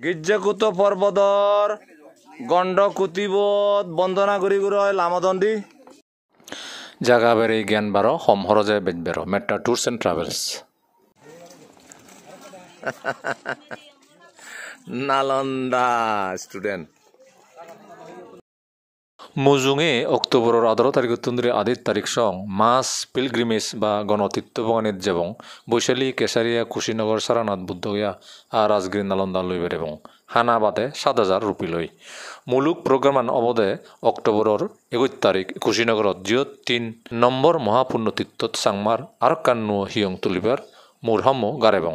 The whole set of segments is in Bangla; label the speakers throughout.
Speaker 1: গীৰ্জাকুত পৰ্বতৰ গণ্ডকুটিবধ বন্দনা কৰি গুৰয় লামদণ্ডী।
Speaker 2: জাগা বেৰী জ্ঞান বাৰ হম সৰজে বেদ tours and travels.
Speaker 1: Nalanda student.
Speaker 2: মুজুঙে অক্টোবরের আঠারো তারিখ তুন্দ্রে আদির তারিখ সং মাস পিলগ্রিমেজ বা গণতীর্থ ভগনিত যেবং বৈশালী কেশারিয়া কুশীনগর সারানাথ বুদ্ধগয়া আর রাজগিরি নালন্দা লই বেরেবং হানা বাদে সাত হাজার রুপি লই মুলুক প্রোগ্রামান অবদে অক্টোবরের একুশ তারিখ কুশীনগরত জিও তিন নম্বর মহাপুণ্যতীর্থত সাংমার আর কান্নু হিয়ং তুলিবার মূর্হাম্য গারেবং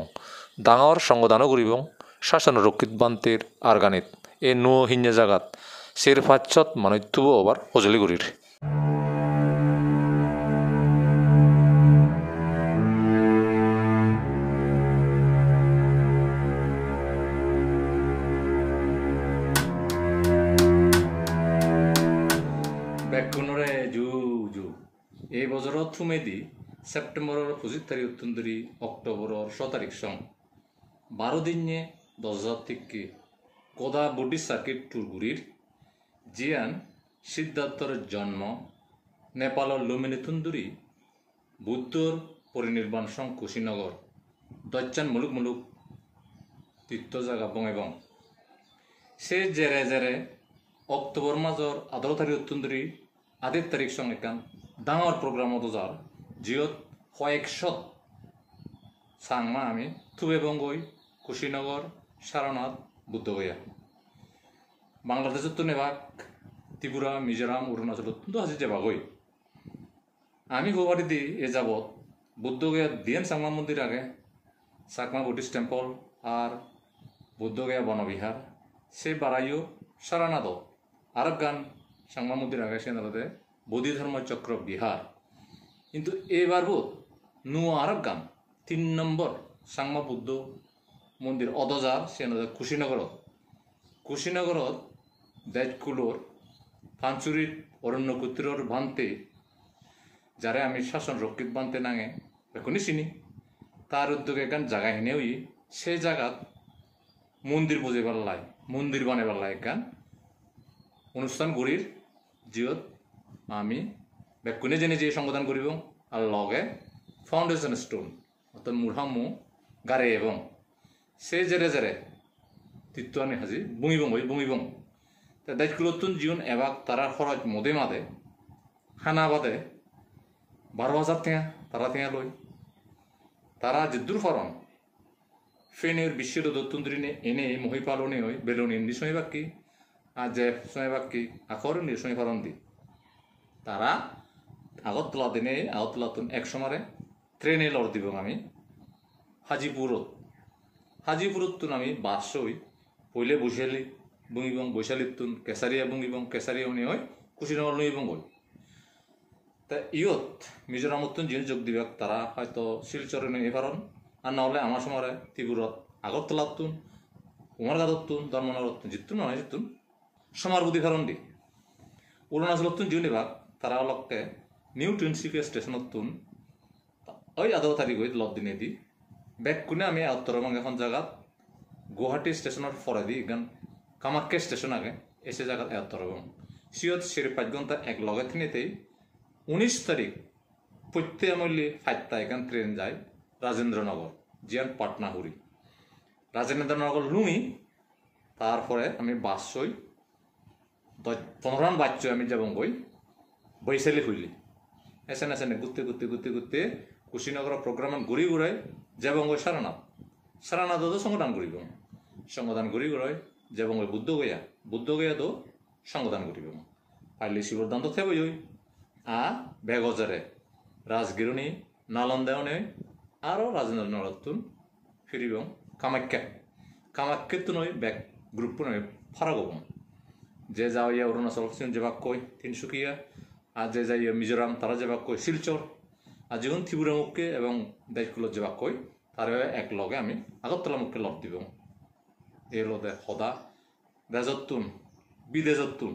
Speaker 2: ডাঙর সংগদানও করিবং শাসন রক্ষিত বান্তির আরগানিত এ নুয় হিঞ্জে জাগাত সের ফাচ্ছত মানৈত্যব হজলি গুরির। বেকুনরে জু জু এই বছৰত থুমে দি ছেপ্টেম্বৰৰ পঁচিছ তাৰিখ উত্তন্দৰী অক্টোবৰৰ ছ তাৰিখ সং। বারো দিনে দশ হাজার থেকে কোদা বডি সার্কিট টুরগুড়ির জিয়ান সিদ্ধার্থর জন্ম নেপালের লুমিনি তুন্দুরি বুদ্ধর পরিনির্বাণ সং কুশীনগর দচ্চান মুলুক মুলুক তীর্থ জাগা বং এবং। সে জেরে জেরে অক্টোবর মাসর আঠারো তারিখ তুন্দুরি আদির তারিখ সং একান ডাঙর প্রোগ্রাম যার জিয়ত কয়েকশত সাংমা আমি থুবে বঙ্গই কুশীনগর, সারনাথ, বুদ্ধগয়া। বাংলাদেশত নেবাক ত্রিপুরা, মিজোরাম অরুণাচলত তো আজি যাবাগৈ আমি গুৱাহাটী দি এ যাবত বুদ্ধগয়া দিয়েন সাংমা মন্দির আগে সাকমা বুদ্ধিস্ট টেম্পল আর বুদ্ধগয়া বনবিহার। সে বারাইও সারানাথ। আরব গান সাংমা মন্দির আগে সে নালাদে বোধি ধর্ম চক্র বিহার। কিন্তু এবার বোধ নু আরব গান, তিন নম্বর সাংমা বুদ্ধ মন্দির, অদজার সে কুশীনগরত। কুশীনগরত দেজকুলোর ফাঞ্চুরির অরণ্যকুত্রর ভান্তে, যারে আমি শাসন রক্ষিত বানতে নাঙে এখনই চিনি তার উদ্যোগে গান জায়গা হেনেও সে জায়গাত মন্দির বুঝে পারলাই মন্দির বানে পারলাই গান অনুষ্ঠান গড়ির জিয়ত আমি। বেকুনে জেনে যে সংগঠন করিব, আর লগে ফাউন্ডেশন স্টোন, অর্থাৎ মুঢ়ামু, গারে এবং সে জেরে জেরে তিত্তানি হাজি বুঙিবং হই বুঙিবং তা দায়িত্বতুন জীবন এবাক তারা খরচ মদে মাদে, খানা বাদে বারো হাজার টেঙা তারা টেঙা লই তারা জিদ্দুর ফরন ফেনের বিশ্বের দত্তুন্দ্রিনে এনে মহি পালনে হই বেলুনি নি সই বাক্কি আর যে সই বাক্কি আখর নি সই ফরন দি। তারা আগতলা দিনে আগতলা তুন এক সমারে ট্রেনে লড় দিব আমি। হাজিপুরত হাজিপুরত তুন আমি বাসই পইলে বৈশালী বুঙিবং বৈশালীত তুন কেসারিয়া বুঙিবং কেসারিয়া উনি হয় কুশিনগর লইবং গই তা ইয়ত মিজোরামত তুন যিনি যোগ দিবেক, তারা হয়তো শিলচরে নই পারন আর নহলে আমার সময় ত্রিপুরত আগরতলাত তুন কুমারগাঁদত তুন ধর্মনগরত তুন জিতুন নয় জিতুন সমার বুদ্ধি ফারণ দি। অরুণাচলত তুন যিনি ভাগ তারা অলগকে নিউ তিনচুকীয়া স্টেশনত তুন ওই আঠারো তারিখ হই লদ দিনে দি বেগ কোনে আমি উত্তরবঙ্গ এখন জায়গাত গুৱাহাটী ষ্টেচনৰ ফৰেদি, গান কামাখ্যা ষ্টেচন আগে এসে জায়গাত উত্তরবঙ্গ সিয়ত সেরে পাঁচ ঘণ্টা এক লগে থিনেতেই উনিশ তারিখ প্রত্যেমল্লি ফাইটটা এখান ট্রেন যায় রাজেন্দ্রনগর, জিয়ান পাটনাহুরি রাজেন্দ্রনগর লুঙি তারপরে আমি বাস হই পনেরো বাচ্চ আমি যাব গই বৈশালী হইলি। এসেন এসেন ঘুরতে ঘুরতে ঘুরতে ঘুরতে কুশীনগর প্রোগ্রাম ঘুরি ঘুরাই যাবং গই সারানাথ। সারানাথও সংগঠন করিব সংগঠন ঘুরি ঘুরাই যাবং গই বুদ্ধ গয়া বুদ্ধ গয়া তো সংগঠন করিব। পাইলে শিবর দান্ত থেব হই আ বেগজরে, রাজগিরণী, নালন্দায়নে আরও রাজেন্দ্র রাজেন্দ্রনগরতুন ফিরিব কামাখ্যা। কামাখ্যাত নয় ব্যাক গ্রুপ নয় ফারাক হব যে যাও ইয়া অরুণাচল যাবাক কই তিনসুকিয়া। আর যে যাই মিজোরাম, তারা যাবাক কই শিলচর। আর যখন ত্রিপুরা মুখকে এবং দেশগুলো যাবাক কই তার এক লগে আমি আগরতলা মুখকে লগ দিব। এই লদে সদা দেজতুন বিদেজতুন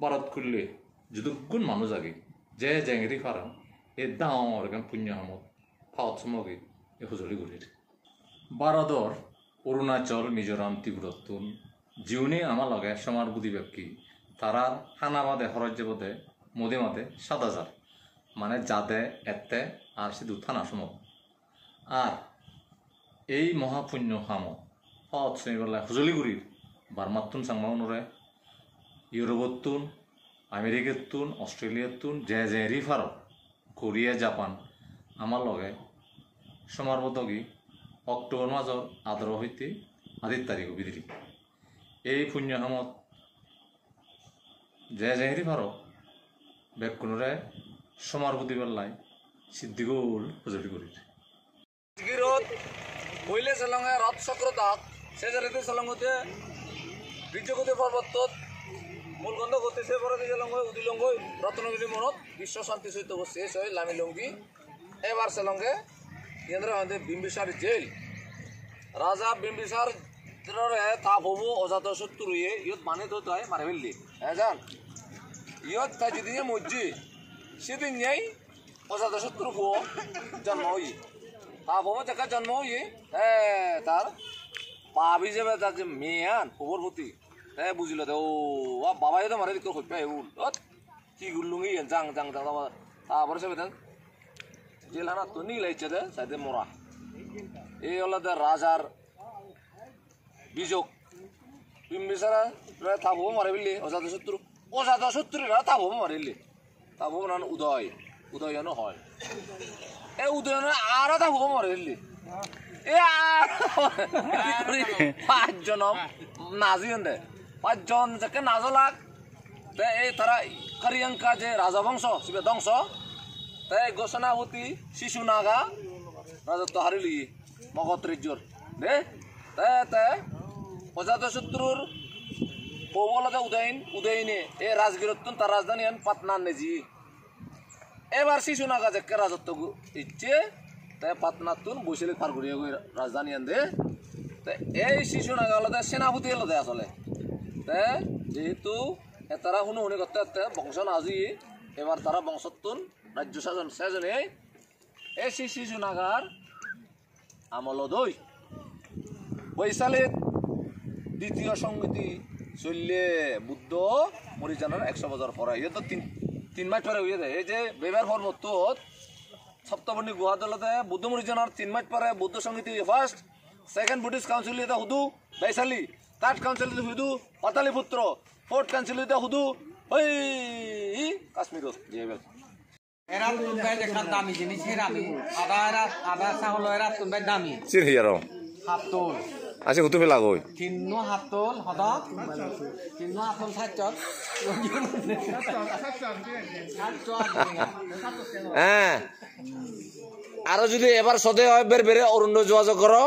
Speaker 2: ভারত খুললে যদুগুণ মানুহ জাগি যে জেঙেৰি ফাৰা এই ডাঙৰ এখন পুণ্য সমত ফাৱত চমকি এই সুজলি গুৰিৰ ভাৰতৰ অৰুণাচল মিজোরাম ত্রিপুরতুন জিউনি আমার লগে সমার বুদ্ধি ব্যক্তি, তারা হানা বাদে হরজ্য বাদে, মোদে মাদে সাত হাজার। মানে যাদে এতে আর শুধু থানা সম আর এই মহাপুণ্য হাম হত শ্রেণীবেলায় হুজলিগুড়ির বার্মাতুন সাংমাউনরে ইউরোপতুন আমেরিকাতুন অস্ট্রেলিয়াতুন যে যে রিফারত কোরিয়া, জাপান, আমার লগে সমারবতগী অক্টোবর মাজর আদর হইতে আদির তারিখ বিদিরি এই পুণ্যহামত যে যে রিফারত বেকুণরে সমারবতী বেলায় সিদ্ধিগোল হুজলি করির
Speaker 1: গিরত কইলে সেলঙ্গে রথ চক্র দাগ সেজারিতে সেলঙ্গতে বীর্যগতি পর্বতত মূলগন্ধ গতি সে পরে সেলঙ্গ উদিলঙ্গ রত্নগিরি মনত, বিশ্ব শান্তি সহিত শেষ হয় লামিলঙ্গি এবার সেলঙ্গে কেন্দ্র আমাদের বিম্বিসার জেল। রাজা বিম্বিসার তাপ হব অজাত শত্রু ইয়ে ইয়ত মানে তো তাই মারে ফেললি। হ্যাঁ জান, ইয়ত তাই যদি মজ্জি সেদিন যাই অজাত শত্রু হো জন্ম হই। তাপ হব দেখা জন্ম হই হ্যাঁ তার পাবি যাবে তার যে মেয়ান খবর প্রতি হ্যাঁ বুঝিল দে ও বাবাই তো মারে দিকে হইপা উল কি গুল্লুঙ্গি, জাং জাং জাং, তারপরে সে বেতন জেল হানা তো নিয়ে লাইছে দে সাইডে মোরা। এই হলো দে রাজার বিযোগ। বিম্বিসারা থাকব মারে ফেললি অজাত শত্রু। অজাত শত্রুরা থাকব মারে ফেললি থাকব না উদয় উদয়ন হয়। এ উদয়ন আরও থাকব মারে ফেললি এ পাঁচজন নাজি দে পাঁচজন যাকে নাজলাক তে এই তারা কারিয়াঙ্কা যে রাজবংশ শিবে ধ্বংস তে ঘোষণাবতী শিশু নাগা, রাজত্ব হারিলি মগত্রিজোর দে তে তে শত্রুর পৌবলতে উদয়ন, উদয়নে এ রাজগিরত্তন তার রাজধানী আন পাটনার নেজি। এবার শিশু নাগা যে রাজত্ব ইচ্ছে তাই পাটনাতুন বৈশালী গই রাজধানী আন দে এই শিশু নাগা হলো সেনাপতি দে আসলে। যেহেতু তারা শুনো শুনি করতে বংশ নাজি এবার তারা বংশতুন রাজ্য শাসন সেজনে এই শিশু নাগার আমল দই। বৈশালীত দ্বিতীয় সংগীতি চললে বুদ্ধ মরিজানোর একশো বছর পরে ইয়ে তো তিন তিন মাস পরে হয়ে যায়। এই যে বেবার পর্বত সপ্তমণি গুহা দলতে বুদ্ধ মরিজানোর তিন মাস পরে বুদ্ধ সংগীতি ফার্স্ট সেকেন্ড বুদ্ধিস্ট কাউন্সিল এটা হুদু বৈশালী থার্ড কাউন্সিল হুদু পাতালিপুত্র ফোর্থ কাউন্সিল এটা হুদু ওই কাশ্মীর
Speaker 3: এরা দামি জিনিস আদা এরা আদা চাউল এরা দামি।
Speaker 1: চিনি আর
Speaker 3: হাত তোল
Speaker 1: আছে কুতু ফেলা চিহ্ন
Speaker 3: হাতল হাত তোল হদ তিন্ন হাত তোল
Speaker 1: হ্যাঁ আরও যদি এবার সদে হয় বের বেড়ে অরুণ্য যোগাযোগ করো